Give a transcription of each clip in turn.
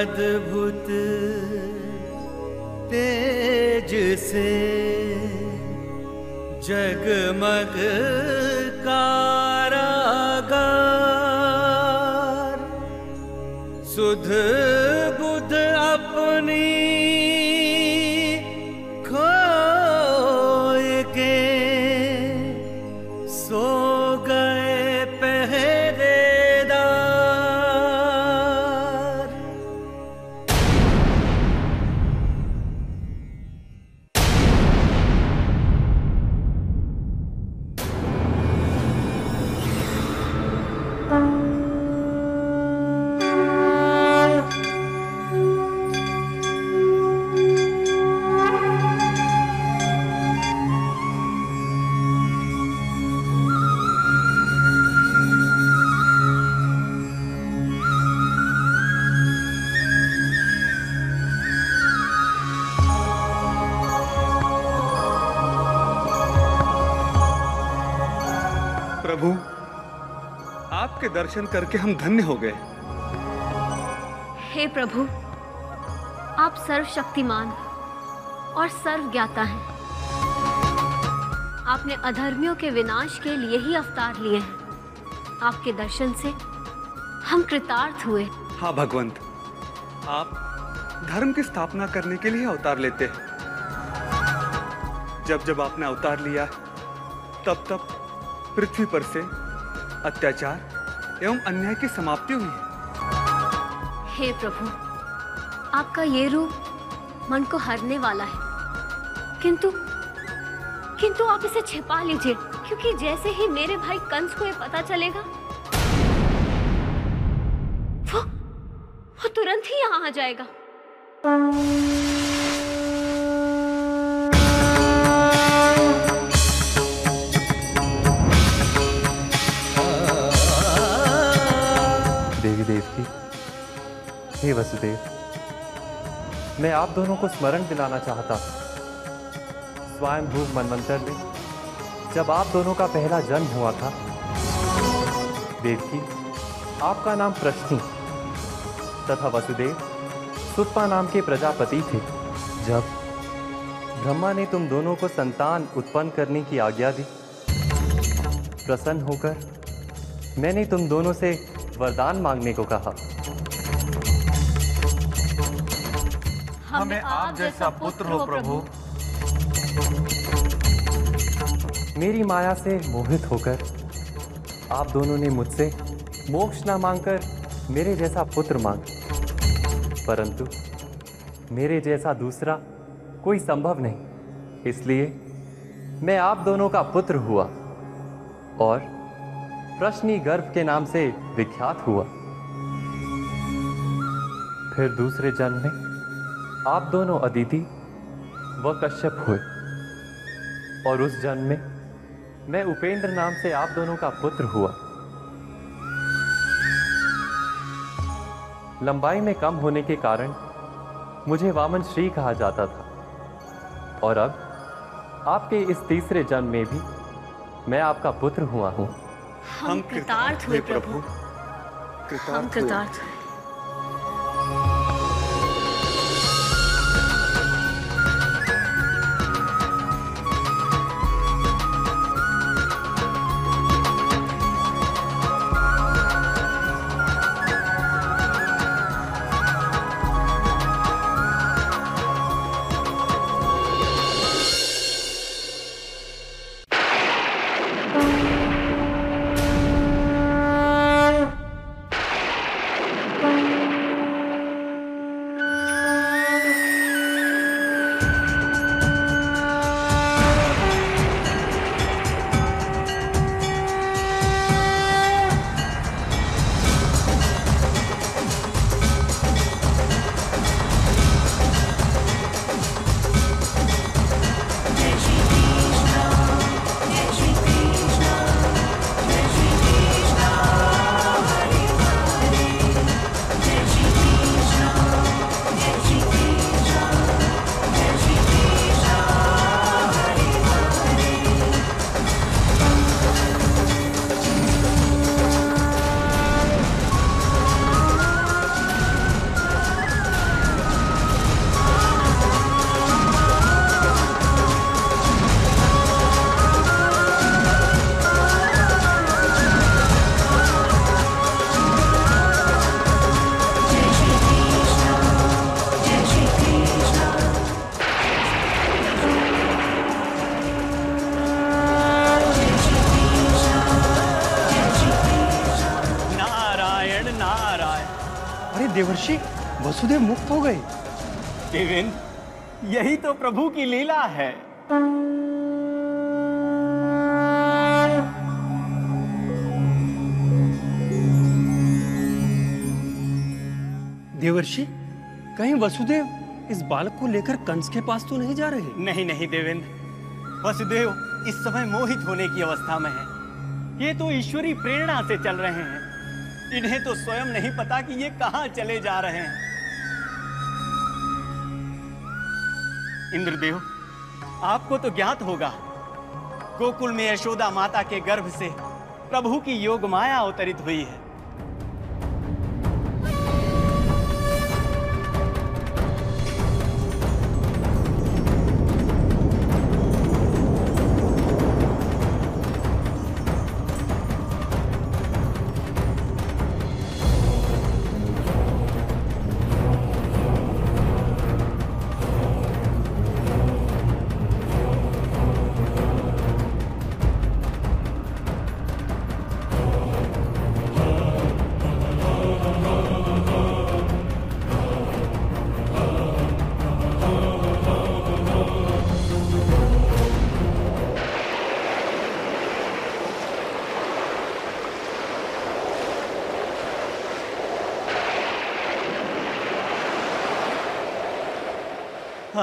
अद्भुत तेज से जगमग कारागार सुध दर्शन करके हम धन्य हो गए। हे प्रभु आप सर्वशक्तिमान और सर्व ज्ञाता हैं। आपने अधर्मियों के विनाश के लिए ही अवतार लिए हैं। आपके दर्शन से हम कृतार्थ हुए। हाँ भगवंत आप धर्म की स्थापना करने के लिए अवतार लेते हैं। जब जब आपने अवतार लिया तब तब पृथ्वी पर से अत्याचार एवं अन्याय की समाप्ति हुई है। हे प्रभु, आपका ये रूप मन को हरने वाला है। किंतु किंतु आप इसे छिपा लीजिए, क्योंकि जैसे ही मेरे भाई कंस को ये पता चलेगा, वो वो तुरंत ही यहाँ आ जाएगा। हे वसुदेव, मैं आप दोनों को स्मरण दिलाना चाहता हूँ। स्वयं भूख मनवंतर में जब आप दोनों का पहला जन्म हुआ था, देवकी, आपका नाम प्रश्नि तथा वसुदेव सुतपा नाम के प्रजापति थे। जब ब्रह्मा ने तुम दोनों को संतान उत्पन्न करने की आज्ञा दी, प्रसन्न होकर मैंने तुम दोनों से वरदान मांगने को कहा। हमें आप जैसा पुत्र हो प्रभु। मेरी माया से मोहित होकर आप दोनों ने मुझसे मोक्ष ना मांगकर मेरे जैसा पुत्र मांग। परंतु मेरे जैसा दूसरा कोई संभव नहीं। इसलिए मैं आप दोनों का पुत्र हुआ और प्रश्नी गर्भ के नाम से विख्यात हुआ। फिर दूसरे जन्म में आप दोनों अदिति व कश्यप हुए। और उस जन्म में मैं उपेंद्र नाम से आप दोनों का पुत्र हुआ। लंबाई में कम होने के कारण मुझे वामन श्री कहा जाता था। और अब आपके इस तीसरे जन्म में भी मैं आपका पुत्र हुआ हूँ। हम कृतार्थ हुए प्रभु। हम कृतार्थ हुए। वसुदेव मुक्त हो गए देवेंद्र यही तो प्रभु की लीला है। देवर्षि कहीं वसुदेव इस बालक को लेकर कंस के पास तो नहीं जा रहे? नहीं नहीं देवेंद्र वसुदेव इस समय मोहित होने की अवस्था में है। ये तो ईश्वरी प्रेरणा से चल रहे हैं। इन्हें तो स्वयं नहीं पता कि ये कहाँ चले जा रहे हैं। इंद्रदेव आपको तो ज्ञात होगा, गोकुल में यशोदा माता के गर्भ से प्रभु की योग माया अवतरित हुई है।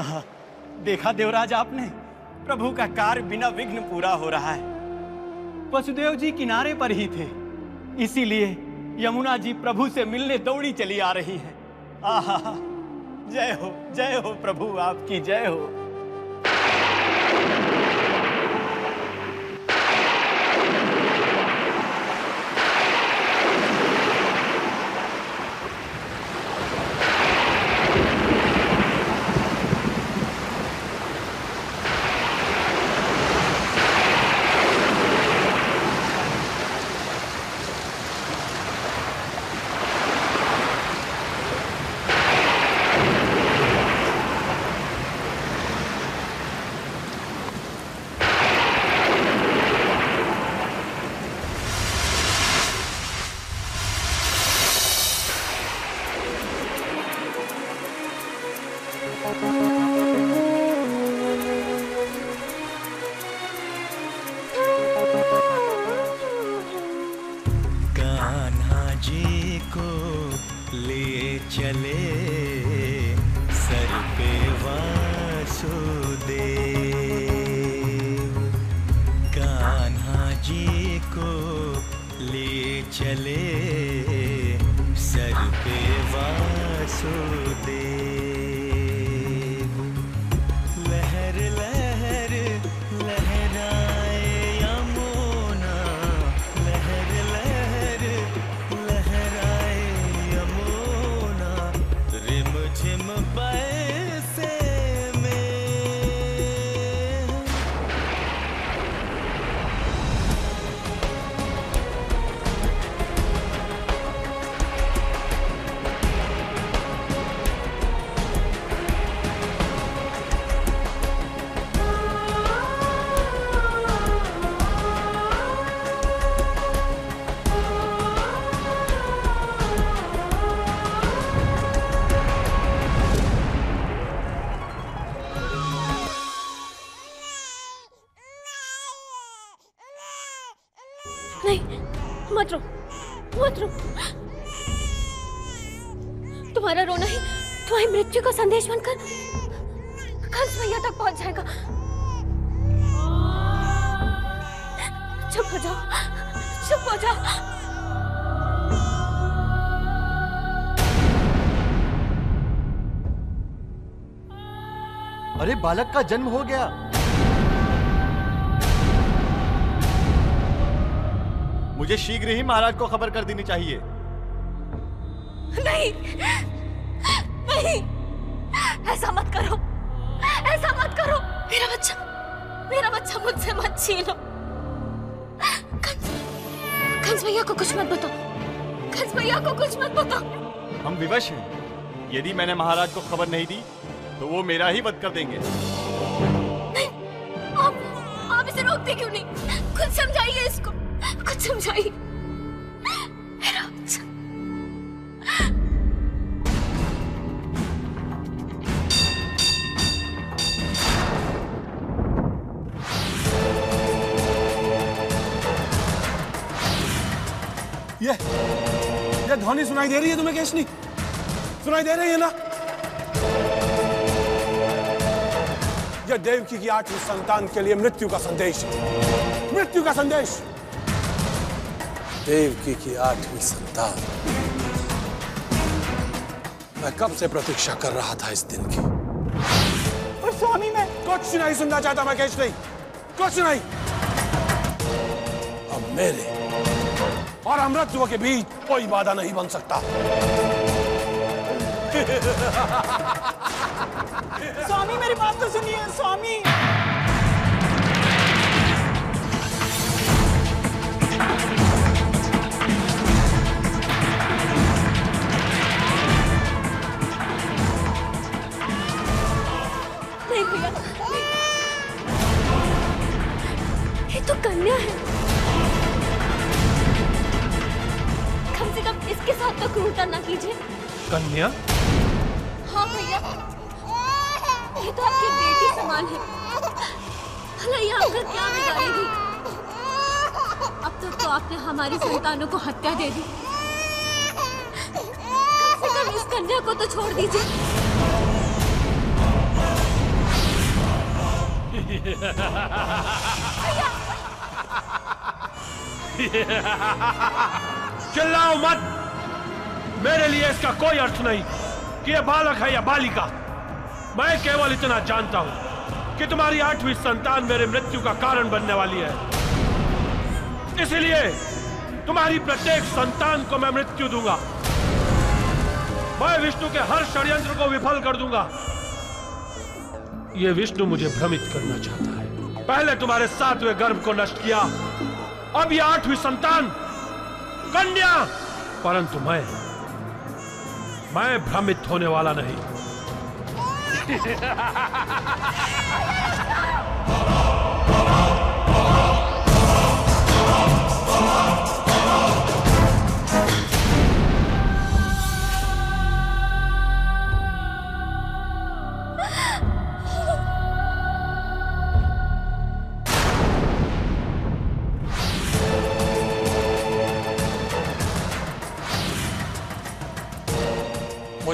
हाँ, देखा देवराज आपने? प्रभु का कार्य बिना विघ्न पूरा हो रहा है। वसुदेव जी किनारे पर ही थे। इसीलिए यमुना जी प्रभु से मिलने दौड़ी चली आ रही है। आहा जय हो जय हो प्रभु आपकी जय हो। ले चले सर पे वासुदेव। कान्हा जी को ले चले सर पे वासुदेव। मृत्यु का संदेश बनकर कंस भैया तक पहुँच जाएगा। चुप हो जाओ चुप हो जाओ। अरे बालक का जन्म हो गया। मुझे शीघ्र ही महाराज को खबर कर देनी चाहिए। नहीं नहीं। ऐसा मत करो। ऐसा मत करो। मेरा बच्चा मेरा बच्चा मुझसे मत छीनो। कंस कंस भैया को कुछ मत बताओ। कंस भैया को कुछ मत बताओ। हम विवश हैं। यदि मैंने महाराज को खबर नहीं दी तो वो मेरा ही वध कर देंगे। आप आप इसे रोकते क्यों नहीं? कुछ समझाइए इसको। कुछ समझाइए। ये ये ध्वनि सुनाई दे रही है तुम्हें केशनी? सुनाई दे रही है ना? यह देवकी की आठवीं संतान के लिए मृत्यु का संदेश है। मृत्यु का संदेश। देवकी की आठवीं संतान। मैं कब से प्रतीक्षा कर रहा था इस दिन की? पर स्वामी मैं कुछ नहीं सुनना चाहता मैं केश नहीं कुछ नहीं। अब मेरे और अमृतत्व के बीच कोई वादा नहीं बन सकता। स्वामी, मेरी बात तो सुनिए, स्वामी। नहीं भैया। ये तो कन्या है। इसके साथ तो क्रूरता ना कीजिए। कन्या? हाँ भैया। ये तो आपकी बेटी समान है। भला ये आपका क्या बिगाड़ेगी? अब तक तो आपने हमारी संतानों को हत्या दे दी। कम से कम इस कन्या को तो छोड़ दीजिए। चिल्लाओ मत! मेरे लिए इसका कोई अर्थ नहीं कि यह बालक है या बालिका। मैं केवल इतना जानता हूँ कि तुम्हारी आठवीं संतान मेरे मृत्यु का कारण बनने वाली है। इसलिए तुम्हारी प्रत्येक संतान को मैं मृत्यु दूँगा। मैं विष्णु के हर षड्यंत्र को विफल कर दूँगा। यह विष्णु मुझे भ्रमित करना चाहता है। पहले तुम्हारे सातवें गर्भ को नष्ट किया। अब यह आठवीं संतान, कन्या, परंतु मैं मैं भ्रमित होने वाला नहीं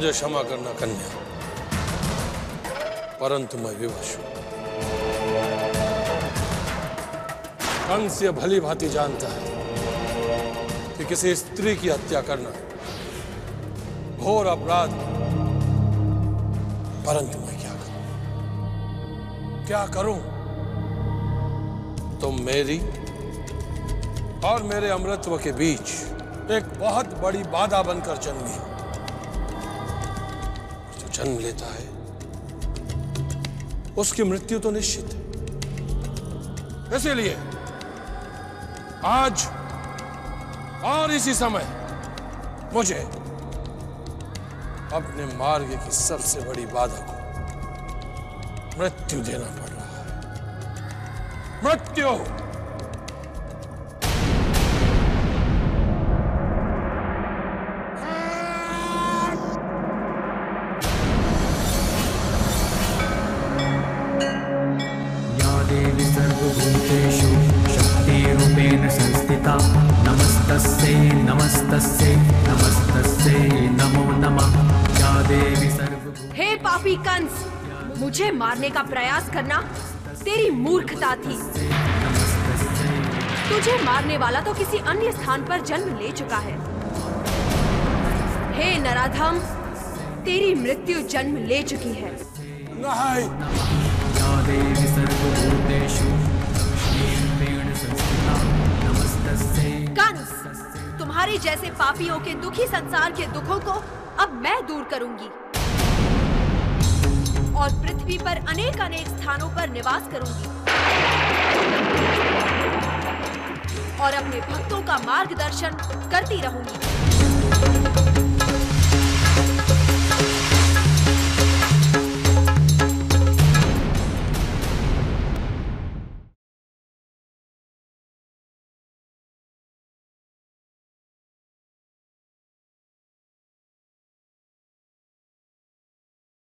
मुझे क्षमा करना, कन्या। परंतु मैं विवश हूँ। कंस ये भली भांति जानता है कि किसी स्त्री की हत्या करना घोर अपराध। परंतु मैं क्या करूँ? क्या करूँ? तुम मेरी और मेरे अमृतत्व के बीच एक बहुत बड़ी बाधा बनकर जन्मी हो। जन्म लेता है। उसकी मृत्यु तो निश्चित है। इसीलिए आज और इसी समय मुझे अपने मार्ग की सबसे बड़ी बाधा को मृत्यु देना पड़ रहा है। मृत्यु! मुझे मारने का प्रयास करना तेरी मूर्खता थी। तुझे मारने वाला तो किसी अन्य स्थान पर जन्म ले चुका है। हे नराधम तेरी मृत्यु जन्म ले चुकी है। कंस तुम्हारे जैसे पापियों के दुखी संसार के दुखों को अब मैं दूर करूँगी। पृथ्वी पर अनेक अनेक स्थानों पर निवास करूँगी। और अपने भक्तों का मार्गदर्शन करती रहूँगी।